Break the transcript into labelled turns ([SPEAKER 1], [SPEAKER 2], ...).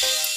[SPEAKER 1] Bye.